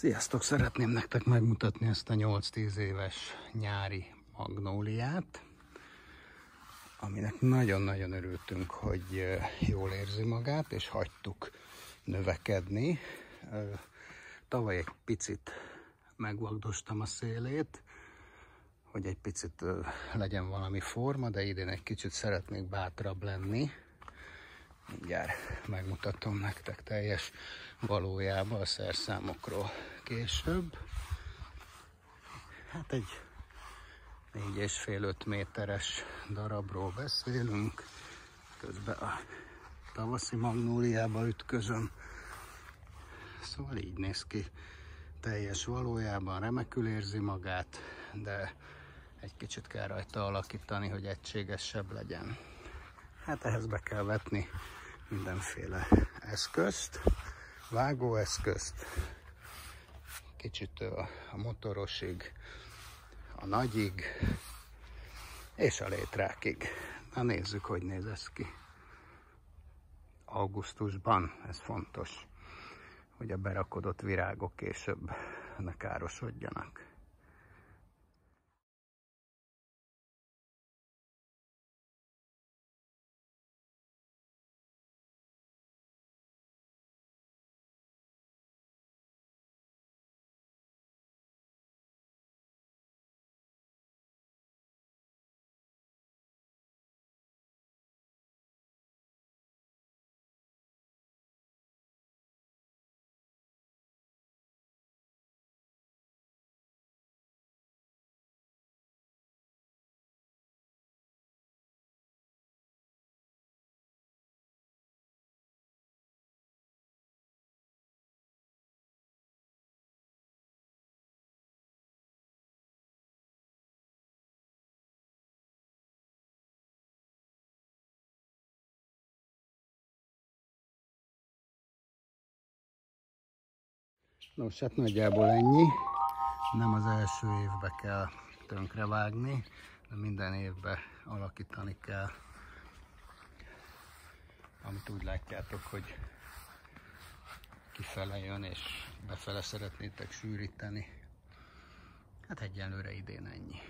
Sziasztok! Szeretném nektek megmutatni ezt a 8-10 éves nyári magnóliát, aminek nagyon-nagyon örültünk, hogy jól érzi magát, és hagytuk növekedni. Tavaly egy picit megvagdostam a szélét, hogy egy picit legyen valami forma, de idén egy kicsit szeretnék bátrabb lenni. Mindjárt megmutatom nektek teljes valójában a szerszámokról később. Hát egy 4,5-5 méteres darabról beszélünk. Közben a tavaszi magnóliába ütközöm. Szóval így néz ki teljes valójában, remekül érzi magát, de egy kicsit kell rajta alakítani, hogy egységesebb legyen. Hát ehhez be kell vetni mindenféle eszközt, vágóeszközt, kicsit a motorosig, a nagyig, és a létrákig. Na nézzük, hogy néz ez ki. Augusztusban, ez fontos, hogy a berakodott virágok később ne károsodjanak. Nos, hát nagyjából ennyi. Nem az első évbe kell tönkre vágni, de minden évben alakítani kell, amit úgy látjátok, hogy kifele jön, és befele szeretnétek sűríteni. Hát egyelőre idén ennyi.